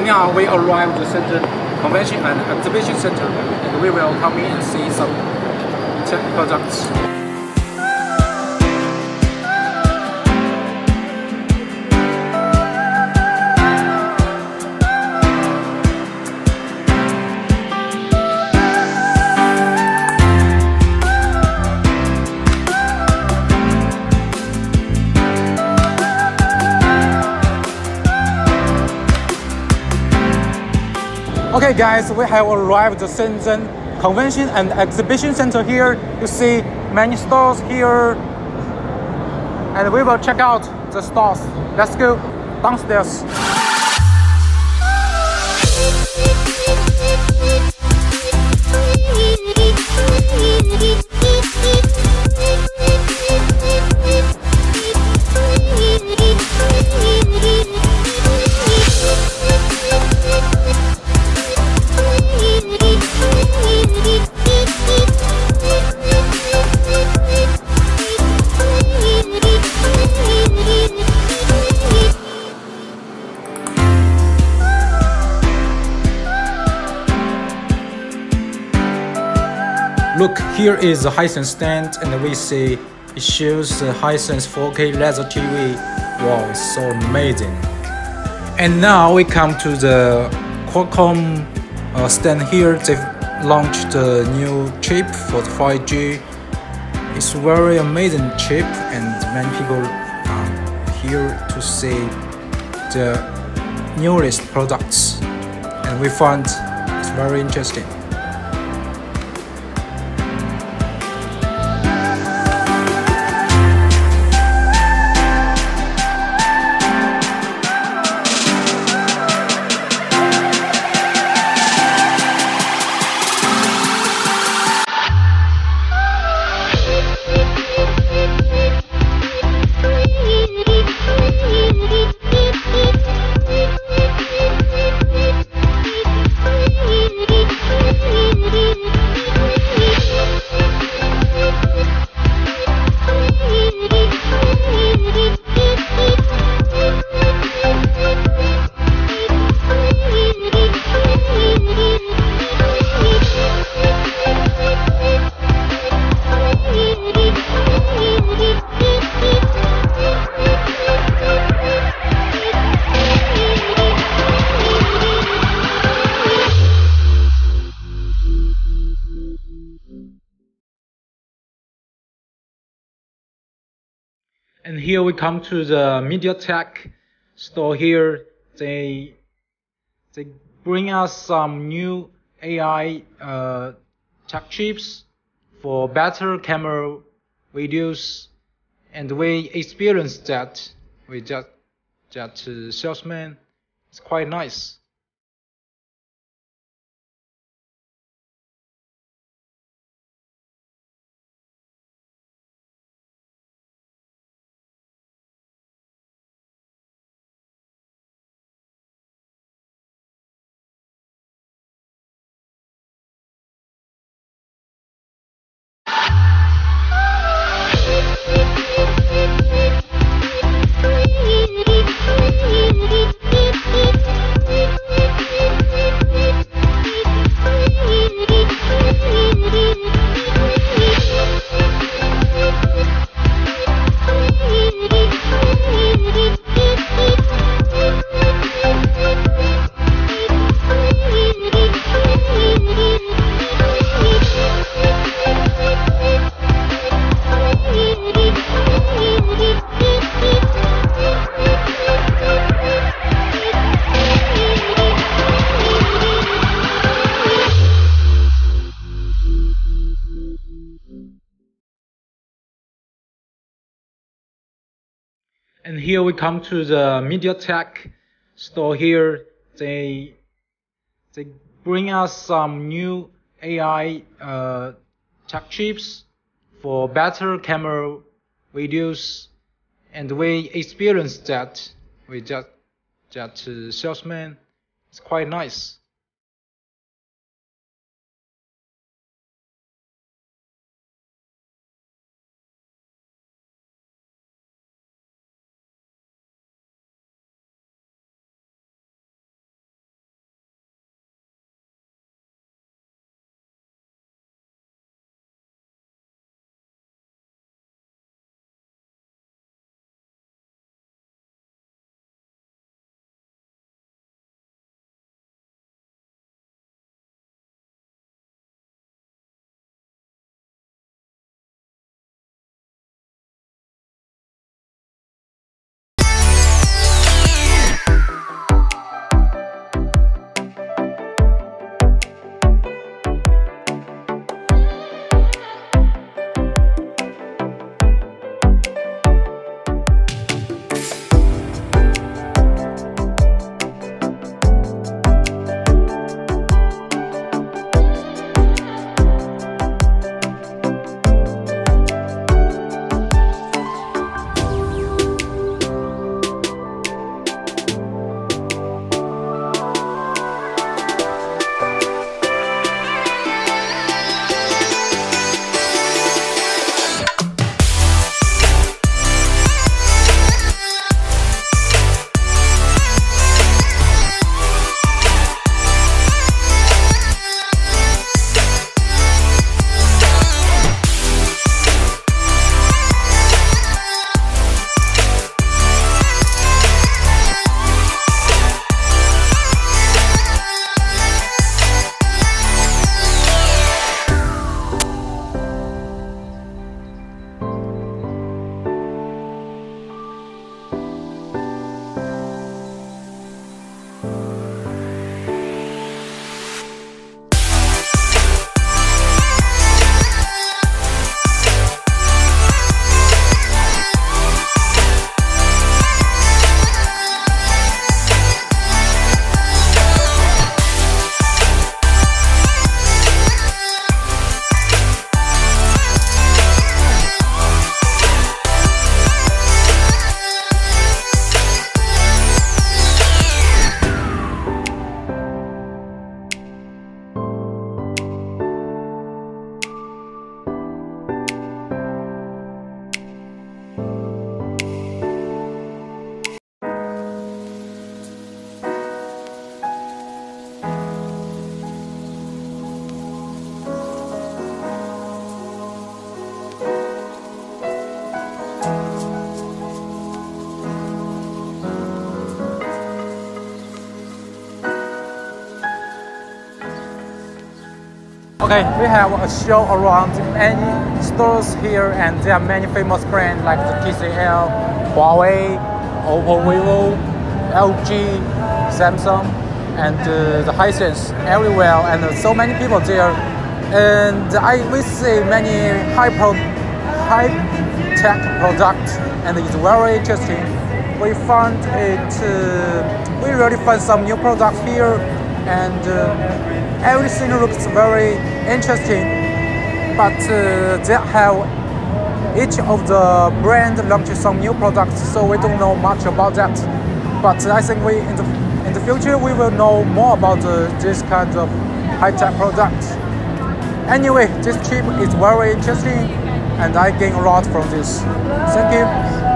now we arrived at the center, convention and exhibition center, and we will come in and see some tech products. Okay guys, we have arrived the Shenzhen Convention and Exhibition Center here. You see many stores here. And we will check out the stores. Let's go downstairs. Look, here is the Hisense stand and we see it shows the Hisense 4K laser TV. Wow, it's so amazing. And now we come to the Qualcomm uh, stand here. They've launched a new chip for the 5G. It's very amazing chip and many people are here to see the newest products. And we find it's very interesting. Here we come to the MediaTek store here. They they bring us some new AI uh, tech chips for better camera videos, and we experienced that with that that uh, salesman. It's quite nice. Here we come to the MediaTek store here. They they bring us some new AI uh, tech chips for better camera videos, and we experienced that with that that uh, salesman. It's quite nice. Okay, we have a show around many stores here, and there are many famous brands like the TCL, Huawei, Oppo, Vivo, LG, Samsung, and uh, the Hisense everywhere, and uh, so many people there. And I we see many high pro, high tech products, and it's very interesting. We found it. Uh, we really find some new products here, and uh, everything looks very interesting. But uh, they have each of the brand launches some new products, so we don't know much about that. But I think we in the in the future we will know more about uh, this kind of high-tech products. Anyway, this trip is very interesting, and I gain a lot from this. Thank you.